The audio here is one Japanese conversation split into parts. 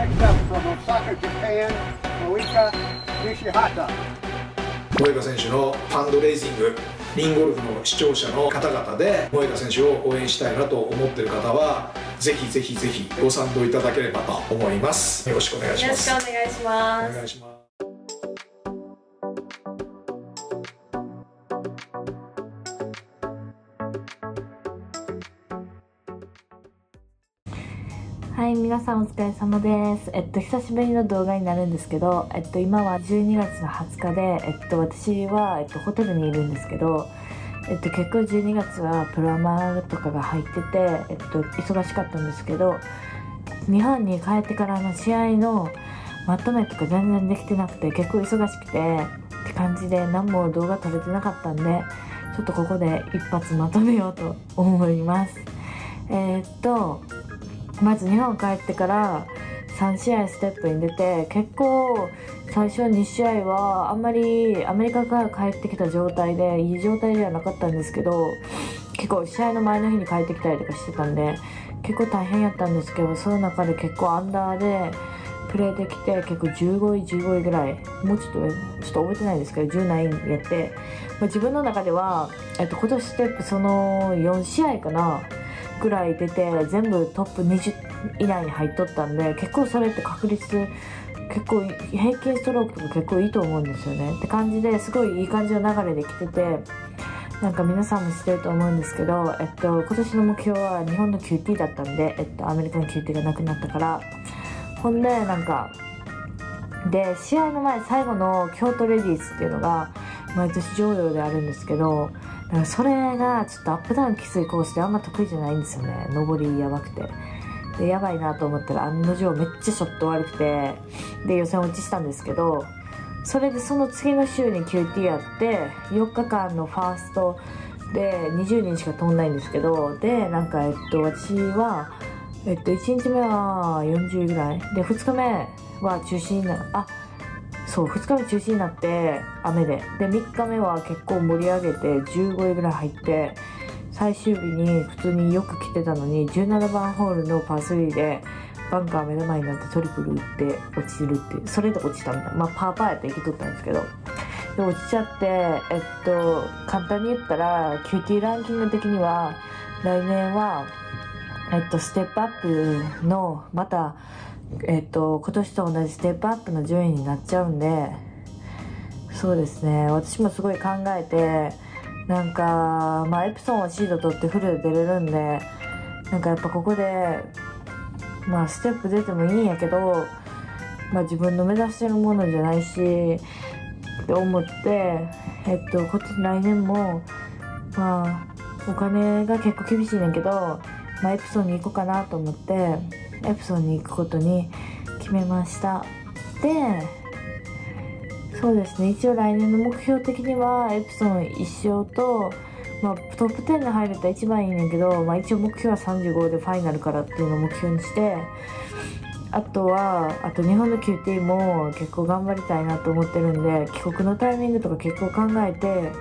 Next up from Osaka, Japan, Moika Nishihata. 萌歌選手のファンドレイジングリンゴルフの視聴者の方々で萌歌選手を応援したいなと思ってる方はぜひぜひぜひご賛同いただければと思います。よろしくお願いしよろしますくお願いします。お願いします皆さんお疲れ様です。えっと、久しぶりの動画になるんですけど、えっと、今は12月の20日で、えっと、私は、えっと、ホテルにいるんですけど、えっと、結構12月はプロアマとかが入ってて、えっと、忙しかったんですけど、日本に帰ってからの試合のまとめとか全然できてなくて、結構忙しくて、って感じで何も動画撮れてなかったんで、ちょっとここで一発まとめようと思います。えーっと、まず日本帰ってから3試合ステップに出て結構最初2試合はあんまりアメリカから帰ってきた状態でいい状態ではなかったんですけど結構試合の前の日に帰ってきたりとかしてたんで結構大変やったんですけどその中で結構アンダーでプレーできて結構15位15位ぐらいもうちょっとちょっと覚えてないですけど10何位やって、まあ、自分の中では、えっと、今年ステップその4試合かなぐらい出て全部トップ20以内に入っとったんで結構それって確率結構平均ストロークとか結構いいと思うんですよね。って感じですごいいい感じの流れで来ててなんか皆さんも知ってると思うんですけど、えっと、今年の目標は日本の QT だったんで、えっと、アメリカの QT がなくなったから。ほんでなんかで試合の前最後の京都レディースっていうのが毎年常用であるんですけどからそれがちょっとアップダウンきついコースであんま得意じゃないんですよね。上りやばくて。でやばいなと思ったら案の定めっちゃショット悪くて。で予選落ちしたんですけどそれでその次の週に QT やって4日間のファーストで20人しか飛んないんですけどでなんかえっと私はえっと1日目は40位ぐらい。で2日目は中止になあそう2日目中止になって雨で。で3日目は結構盛り上げて15位ぐらい入って最終日に普通によく来てたのに17番ホールのパー3でバンカー目の前になってトリプル打って落ちるっていう。それで落ちたみたいなまあパーパーやって生きとったんですけど。で落ちちゃってえっと簡単に言ったら QT ランキング的には来年はえっとステップアップのまたえっと今年と同じステップアップの順位になっちゃうんでそうですね。私もすごい考えてなんかまあエプソンはシード取ってフルで出れるんでなんかやっぱここでまあステップ出てもいいんやけどまあ自分の目指してるものじゃないしって思ってえっとこっち来年もまあお金が結構厳しいねんけど、まあ、エプソンに行こうかなと思ってエプソンに行くことに決めました。でそうですね。一応来年の目標的にはエプソン1勝と、まあ、トップ10に入れたら一番いいねんけど、まあ、一応目標は35でファイナルからっていうのを目標にしてあとはあと日本の QT も結構頑張りたいなと思ってるんで帰国のタイミングとか結構考えて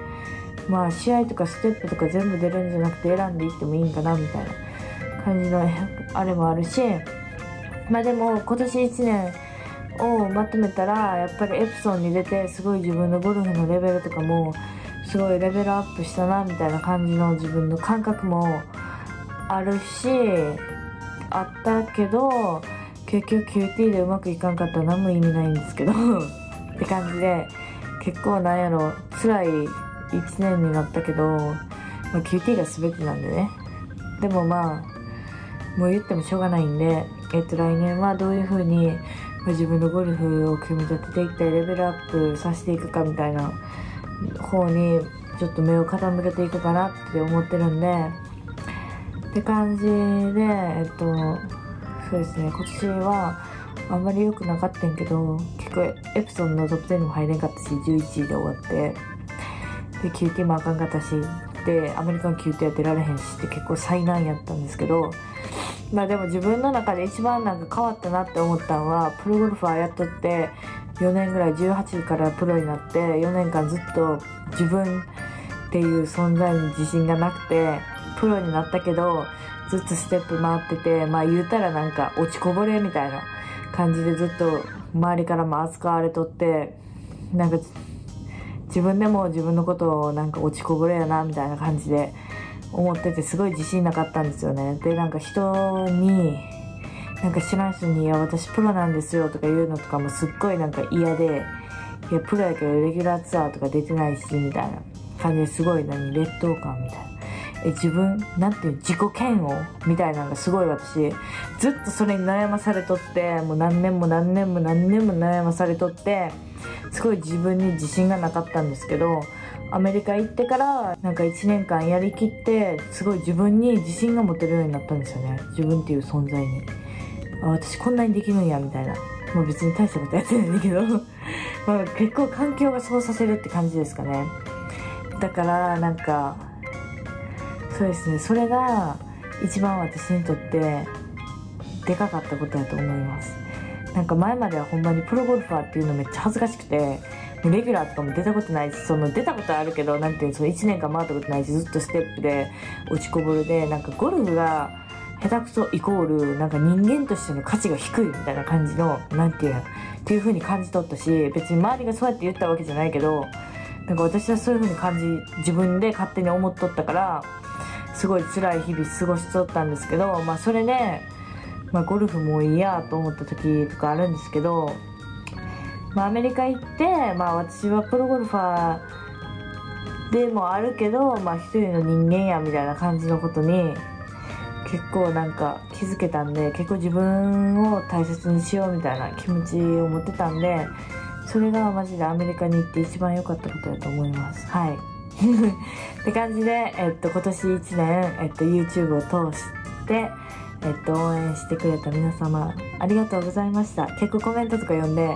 まあ試合とかステップとか全部出るんじゃなくて選んでいってもいいんかなみたいな。感じのあれもあるしまあでも今年1年をまとめたらやっぱりエプソンに出てすごい自分のゴルフのレベルとかもすごいレベルアップしたなみたいな感じの自分の感覚もあるしあったけど結局 QT でうまくいかんかったら何も意味ないんですけど って感じで結構なんやろ辛い1年になったけど、まあ、QT が全てなんでね。でもまあもう言ってもしょうがないんで、えっと、来年はどういう風に自分のゴルフを組み立てていってレベルアップさせていくかみたいな方にちょっと目を傾けていくかなって思ってるんでって感じでえっとそうですね今年はあんまり良くなかったんけど結構エプソンのトップ10にも入れんかったし11位で終わってで QT もあかんかったしでアメリカの QT は出られへんしって結構災難やったんですけどまあでも自分の中で一番なんか変わったなって思ったのはプロゴルファーやっとって4年ぐらい18からプロになって4年間ずっと自分っていう存在に自信がなくてプロになったけどずっとステップ回っててまあ言うたらなんか落ちこぼれみたいな感じでずっと周りからも扱われとってなんか自分でも自分のことをなんか落ちこぼれやなみたいな感じで思っててすごい自信なかったんですよね。でなんか人になんか知らん人に「いや私プロなんですよ」とか言うのとかもすっごいなんか嫌で「いやプロやけどレギュラーツアーとか出てないし」みたいな感じですごい何劣等感みたいな。え自分なんていう自己嫌悪みたいなのがすごい私ずっとそれに悩まされとってもう何年も何年も何年も悩まされとってすごい自分に自信がなかったんですけどアメリカ行ってからなんか1年間やりきってすごい自分に自信が持てるようになったんですよね。自分っていう存在に。あ私こんなにできるんやみたいな。まあ別に大したことやってないんだけど。まあ結構環境がそうさせるって感じですかね。だからなんかそうですね。それが一番私にとってでかかったことだと思います。なんか前まではほんまにプロゴルファーっていうのめっちゃ恥ずかしくてレギュラーとかも出たことないしその出たことあるけどなんていうのその1年間回ったことないしずっとステップで落ちこぼれでなんかゴルフが下手くそイコールなんか人間としての価値が低いみたいな感じのなんていうのっていう風に感じ取ったし別に周りがそうやって言ったわけじゃないけどなんか私はそういう風に感じ自分で勝手に思っとったからすごい辛い日々過ごしとったんですけどまあそれで、まあ、ゴルフもいいやと思った時とかあるんですけど、まあ、アメリカ行って、まあ、私はプロゴルファーでもあるけど、まあ、一人の人間やみたいな感じのことに結構なんか気づけたんで結構自分を大切にしようみたいな気持ちを持ってたんでそれがマジでアメリカに行って一番良かったことだと思います。はい。って感じで、えっと、今年1年、えっと、YouTube を通して、えっと、応援してくれた皆様ありがとうございました。結構コメントとか読んで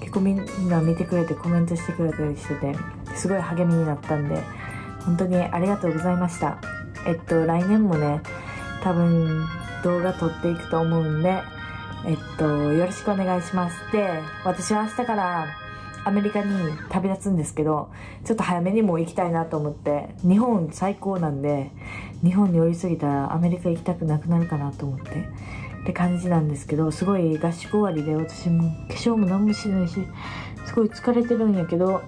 結構みんな見てくれてコメントしてくれたりしててすごい励みになったんで本当にありがとうございました。えっと来年もね多分動画撮っていくと思うんでえっとよろしくお願いします。で私は明日からアメリカに旅立つんですけどちょっと早めにも行きたいなと思って日本最高なんで日本に寄りすぎたらアメリカ行きたくなくなるかなと思ってって感じなんですけどすごい合宿終わりで私も化粧も何もしないしすごい疲れてるんやけど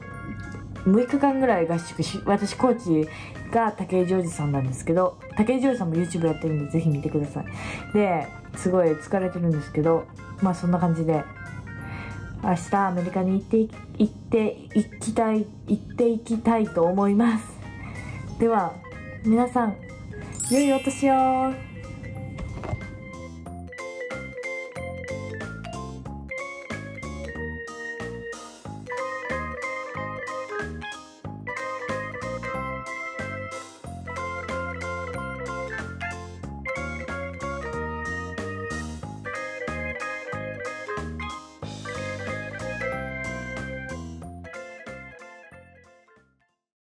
6日間ぐらい合宿し私コーチが武井ジョージさんなんですけど武井ジョージさんも YouTube やってるんでぜひ見てください。ですごい疲れてるんですけどまあそんな感じで明日アメリカに行って行って行きたい行っていきたいと思います。では皆さん良いお年を。